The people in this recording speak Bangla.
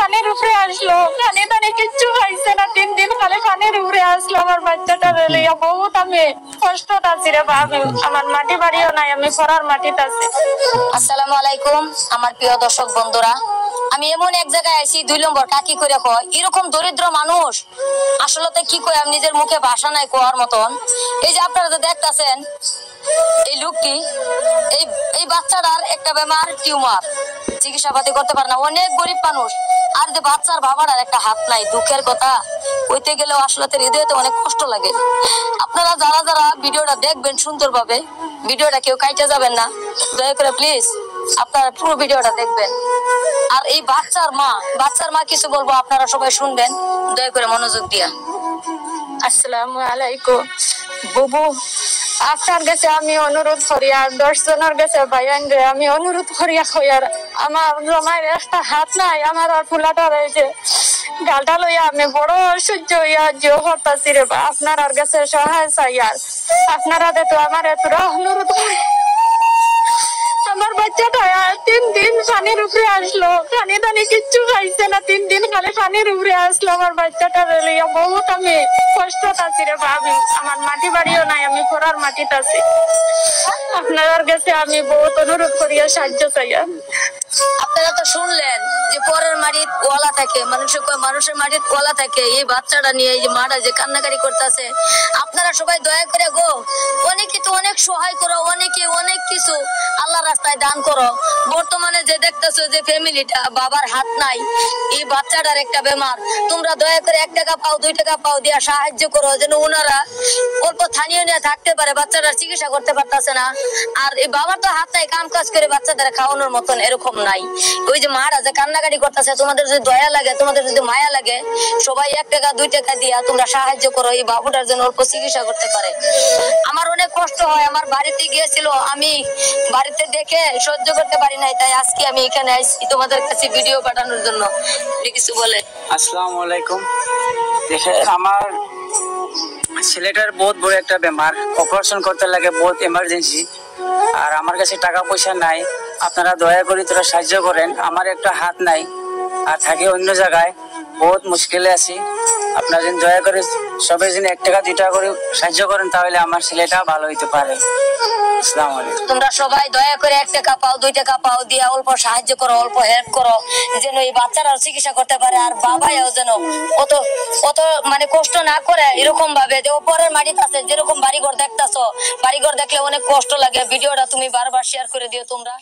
পানির উপরে আসলো। পানি টানি কিচ্ছু খাইছে না। তিন দিন খালি পানির উপরে আসলো আমার বাচ্চাটা লইয়া বহুত আমি কষ্টত আছি রে বাবা আমার মাটি বাড়িও নাই, আমি পড়ার মাটিতে আছি। আসসালামু আলাইকুম, আমার প্রিয় দর্শক বন্ধুরা। আমি এমন এক জায়গায় আইছি, দুই নম্বর কাকি করে কয়? এরকম দরিদ্র মানুষ। আসলে কি কয়? আমি নিজের মুখে ভাষা নাই কোয়ার মতন। এই যে আপনারা দেখতাছেন, এই লোকটি, এই এই বাচ্চাটার একটা বেমার টিউমার। চিকিৎসা পাতি করতে পারে না। অনেক গরিব মানুষ। আর যে বাচ্চার বাবাটার একটা হাত নাই, দুঃখের কথা। কইতে গেলেও আসলে হৃদয়তে অনেক কষ্ট লাগে। আপনারা যারা যারা ভিডিওটা দেখবেন সুন্দরভাবে, ভিডিওটা কেউ কাইটে যাবেন না। দয়া করে প্লিজ আপনারা পুরো ভিডিওটা দেখবেন। আর এই বাচ্চার মা বাচ্চার মা কিছু বলব, আপনারা সবাই শুনবেন। দয়া করে মনোযোগ দিয়া। আসসালামু আলাইকুম। বুবু আপনার কাছে আমি অনুরোধ করি আর দশ জনের কাছে ভাইয়ান রে আমি অনুরোধ করি আর আমার জমায় একটা হাত নাই, আমার আর ফুলাটা রয়েছে গালটা লইয়া আমি বড় সহ্য হইয়া জিও হতাছি রে আপনার আর কাছে সহায় চাই আর। আপনারা তো আমার এত অনুরোধ বাচ্চাটা তিন দিন পানির উপরে আসলো। পানি টানি কিচ্ছু খাইছে না, তিন দিন খালি পানির উপরে আসলো আমার বাচ্চাটা লইয়া বহুত আমি কষ্টত আছি রে ভাবি। আমার মাটি বাড়িও নাই, আমি পড়ার মাটিতে আছি। আপনার কাছে আমি বহুত অনুরোধ করিয়া সাহায্য চাই। মাটির ওয়ালা থাকে মানুষের মানুষের মাটির ওয়ালা থাকে। এই বাচ্চাটা নিয়ে, এই যে মারা যে কান্নাকারি করতেছে। আপনারা সবাই দয়া করে গো, অনেকে তো অনেক সহায় করো, অনেকে অনেক কিছু আল্লাহ রাস্তায় দান করো। বর্তমানে যে দেখতেছো যে ফ্যামিলিটা, বাবার হাত নাই, এই বাচ্চাটার একটা বেমার। তোমরা দয়া করে এক টাকা পাও, দুই টাকা পাও দিয়া সাহায্য করো, যেন ওনারা অল্প স্থানীয় নিয়ে থাকতে পারে, বাচ্চাটার চিকিৎসা করতে পারতেছে না। আর এই বাবার তো হাত নাই, কাম কাজ করে বাচ্চাদের খাওয়ানোর মতন এরকম নাই। ওই যে মারা যে কান্নাকাটি করতেছে তোমাদের যদি দয়া লাগে, তোমাদের যদি মায়া লাগে, সবাই এক টাকা, দুই টাকা দিয়া তোমরা সাহায্য করো, এই বাবুটার জন্য অল্প চিকিৎসা করতে পারে। আমার অনেক কষ্ট হয়, আমার বাড়িতে গিয়েছিল, আমি বাড়িতে দেখে সহ্য করতে পারি নাই, তাই আজকে আমি এখানে আসছি তোমাদের কাছে ভিডিও পাঠানোর জন্য। কিছু বলে। আসসালামু আলাইকুম। আমার ছেলেটার বহুত বড় একটা বেমার অপারেশন করতে লাগে, বহুত এমার্জেন্সি আর আমার কাছে টাকা পয়সা নাই। আপনারা দয়া করে তোরা সাহায্য করেন, আমার একটা হাত নাই। আর থাকি অন্য জায়গায়। বহুত মুশকিলে আছি। আপনারা যদি দয়া করে সবাই যদি এক টাকা, দুই টাকা করে সাহায্য করেন, তাহলে আমার ছেলেটা ভালো হইতে পারে। তোমরা সবাই দয়া করে এক টাকা পাও, দুই টাকা পাও, দিয়া অল্প সাহায্য করো, অল্প হেল্প করো, যেন এই বাচ্চারা চিকিৎসা করতে পারে, আর বাবাও যেন অত অত মানে কষ্ট না করে এরকম ভাবে যে ওপরের মাটিতে আছে, যেরকম বাড়িঘর দেখতাছো, বাড়িঘর দেখলে অনেক কষ্ট লাগে। ভিডিওটা তুমি বারবার শেয়ার করে দিও তোমরা।